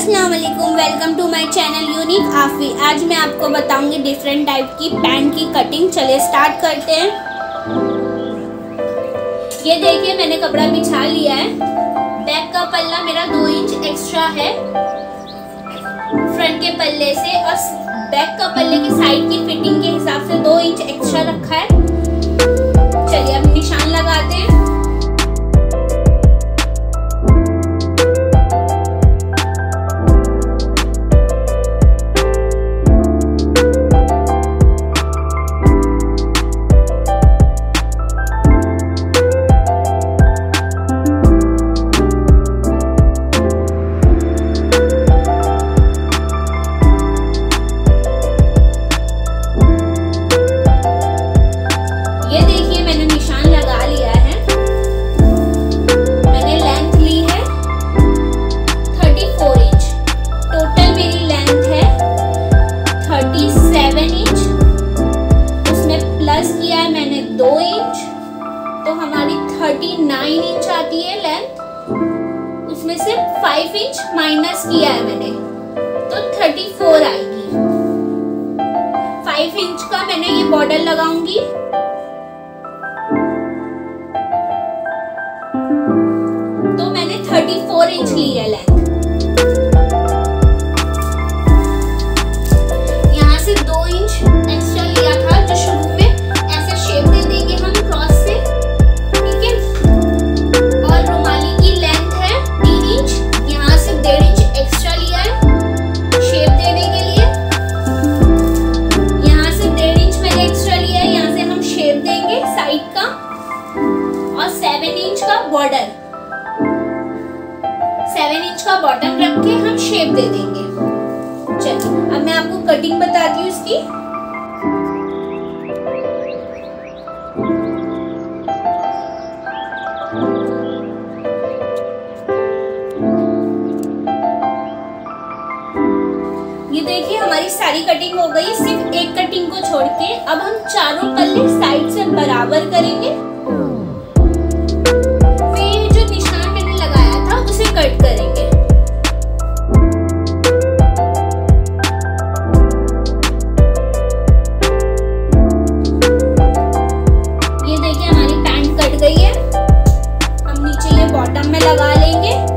अस्सलाम वालेकुम to my channel unique Aafi आज मैं आपको बताऊँगी डिफरेंट टाइप की पैंट की कटिंग चलिए स्टार्ट करते हैं। ये देखिए, मैंने कपड़ा बिछा लिया है। बैक का पल्ला मेरा दो इंच एक्स्ट्रा है। फ्रंट के पल्ले से और बैक का पल्ले की साइड की फिटिंग के हिसाब से दो इंच एक्स्ट्रा रखा है। ये देखिए, मैंने निशान लगा लिया है। मैंने लेंथ ली है 34 इंच टोटल मेरी लेंथ है 37 इंच उसमें प्लस किया है मैंने 2 इंच तो हमारी 39 इंच आती है लेंथ उसमें से 5 इंच माइनस किया है मैंने। तो 34 आएगी। 5 इंच का मैंने ये बॉर्डर लगाऊँगी। सेवन इंच का बॉटम रख के हम शेप दे देंगे। चलिए अब मैं आपको कटिंग बताती हूँ इसकी। ये देखिए, हमारी सारी कटिंग हो गई, सिर्फ़ एक कटिंग को छोड़ के। अब हम चारों पल्ले साइड से बराबर करेंगे। गई है। हम नीचे ये बॉटम में लगा लेंगे।